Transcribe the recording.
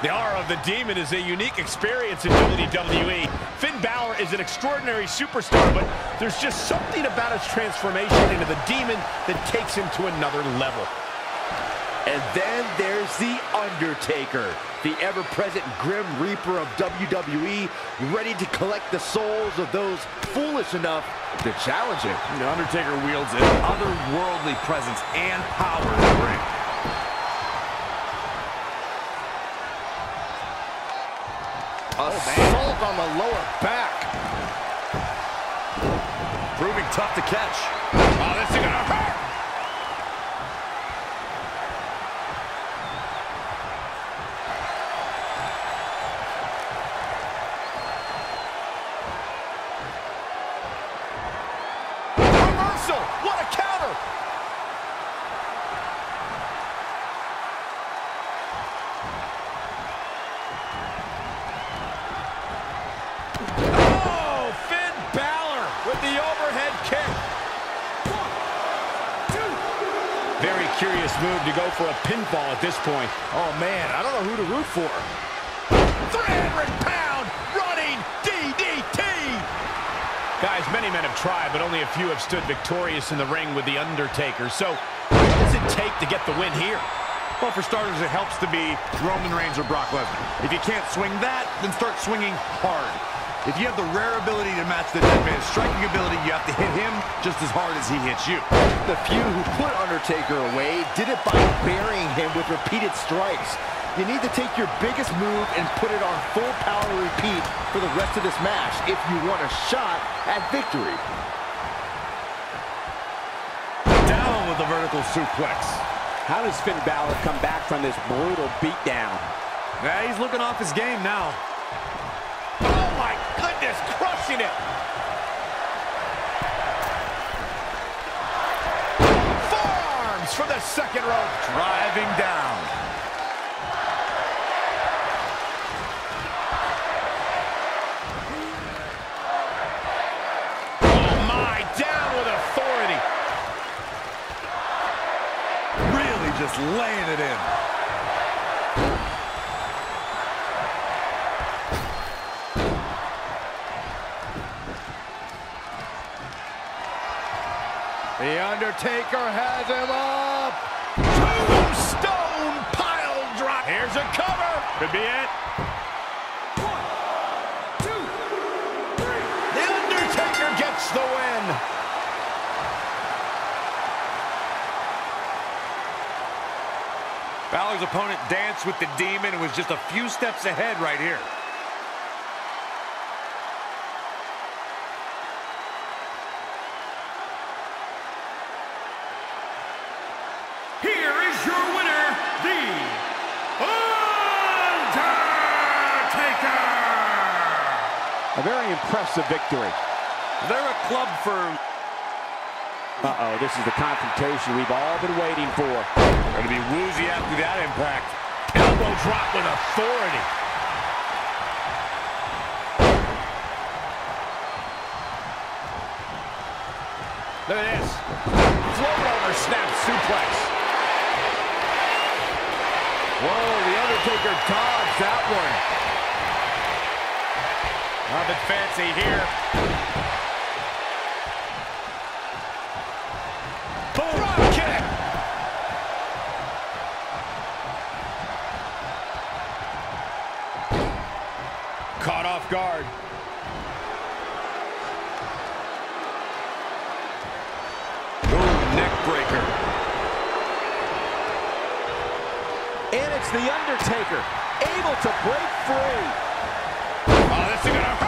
The aura of the Demon is a unique experience in WWE. Finn Balor is an extraordinary superstar, but there's just something about his transformation into the Demon that takes him to another level. And then there's The Undertaker, the ever-present Grim Reaper of WWE, ready to collect the souls of those foolish enough to challenge him. The Undertaker wields an otherworldly presence and power in the ring. Oh, Assault on the lower back. Proving tough to catch. Oh, this is gonna hurt! With the overhead kick. Very curious move to go for a pinfall at this point. Oh, man, I don't know who to root for. 300-pound running DDT! Guys, many men have tried, but only a few have stood victorious in the ring with The Undertaker. So, what does it take to get the win here? Well, for starters, it helps to be Roman Reigns or Brock Lesnar. If you can't swing that, then start swinging hard. If you have the rare ability to match the dead man's striking ability, you have to hit him just as hard as he hits you. The few who put Undertaker away did it by burying him with repeated strikes. You need to take your biggest move and put it on full power repeat for the rest of this match if you want a shot at victory. Down with the vertical suplex. How does Finn Balor come back from this brutal beatdown? Yeah, he's looking off his game now. Oh my goodness, crushing it! Forearms for the second rope. Driving down. Oh my, down with authority. Really just laying it in. The Undertaker has him up. Tombstone pile drop. Here's a cover. Could be it. The Undertaker gets the win. Balor's opponent danced with the demon and was just a few steps ahead right. Here is your winner, The Undertaker! A very impressive victory. They're a club firm. Uh-oh, this is the confrontation we've all been waiting for. Going to be woozy after that impact. Elbow drop with authority. Look at this. Float over snap suplex. Whoa, The Undertaker dodged that one. Nothing fancy here. Drop kick. Caught off guard. Ooh, neck breaker. And it's The Undertaker, able to break free. This gonna hurt.